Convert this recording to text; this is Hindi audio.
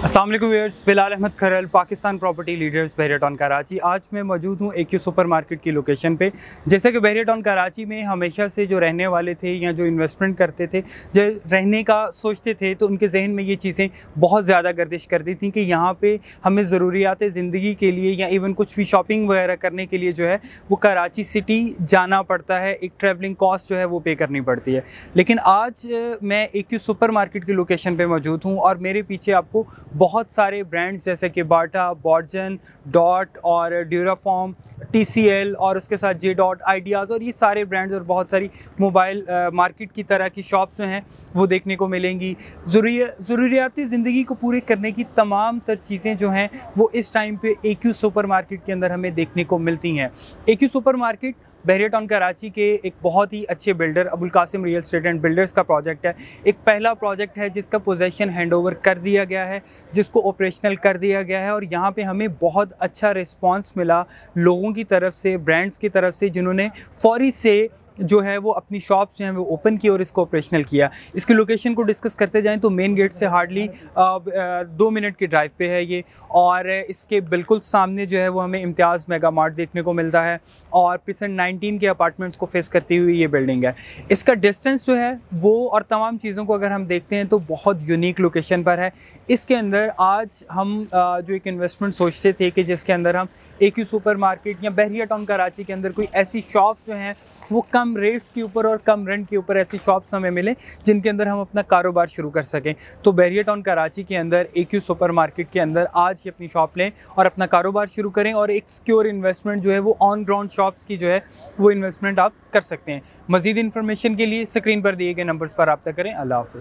अस्सलाम वालेकुम viewers, Bilal Ahmad Kharal, Pakistan property leaders Bahria Town Karachi. आज मैं मौजूद हूँ एक यू सुपर मार्केट की लोकेशन पे। जैसे कि बहरियाटाउन कराची में हमेशा से जो रहने वाले थे या जो इन्वेस्टमेंट करते थे, जो रहने का सोचते थे तो उनके जहन में ये चीज़ें बहुत ज़्यादा गर्दिश करती थी कि यहाँ पर हमें ज़रूरियात ज़िंदगी के लिए या इवन कुछ भी शॉपिंग वगैरह करने के लिए जो है, वो कराची सिटी जाना पड़ता है। एक ट्रैवलिंग कॉस्ट जो है, वो पे करनी पड़ती है। लेकिन आज मैं एक यू सुपर मार्केट की लोकेशन पर मौजूद हूँ और मेरे पीछे आपको बहुत सारे ब्रांड्स जैसे कि बाटा बॉर्जन डॉट और ड्यूराफॉर्म टी और उसके साथ जे डॉट आइडियाज़ और ये सारे ब्रांड्स और बहुत सारी मोबाइल मार्केट की तरह की शॉप्स जो हैं, वो देखने को मिलेंगी। ज़रूरियाती ज़िंदगी को पूरे करने की तमाम तर चीज़ें जो हैं, वो इस टाइम पे ए क्यू सुपर मार्केट के अंदर हमें देखने को मिलती हैं। A Q super market Bahria town Karachi के एक बहुत ही अच्छे builder Abul Qasim real estate and builders का प्रोजेक्ट है। एक पहला प्रोजेक्ट है जिसका पोजेशन हैंडओवर कर दिया गया है। जिसको ऑपरेशनल कर दिया गया है और यहाँ पे हमें बहुत अच्छा रिस्पांस मिला लोगों की तरफ़ से ब्रांड्स की तरफ़ से, जिन्होंने फौरी से जो है वो अपनी शॉप जो है वो ओपन की और इसको ऑपरेशनल किया। इसकी लोकेशन को डिस्कस करते जाएँ तो मेन गेट से हार्डली दो मिनट की ड्राइव पे है ये। और इसके बिल्कुल सामने जो है वो हमें इम्तियाज़ मेगा मार्ट देखने को मिलता है और पिसन 19 के अपार्टमेंट्स को फेस करती हुई ये बिल्डिंग है। इसका डिस्टेंस जो है वो और तमाम चीज़ों को अगर हम देखते हैं तो बहुत यूनिक लोकेशन पर है। इसके अंदर आज हम जो एक इन्वेस्टमेंट सोचते थे कि जिसके अंदर हम एक ही सुपर मार्केट या बहरिया टाउन कराची के अंदर कोई ऐसी शॉप जो हैं वो कम रेट्स के ऊपर और कम रेंट के ऊपर ऐसी शॉप्स हमें मिलें, जिनके अंदर हम अपना कारोबार शुरू कर सकें। तो बैरिया टाउन कराची के अंदर ए क्यू सुपर मार्केट के अंदर आज ही अपनी शॉप लें और अपना कारोबार शुरू करें और एक सिक्योर इन्वेस्टमेंट जो है वो ऑन ग्राउंड शॉप्स की जो है वो इन्वेस्टमेंट आप कर सकते हैं। मज़ीद इन्फॉर्मेशन के लिए स्क्रीन पर दिए गए नंबर्स पर रब्ता करें। अल्लाह हाफ़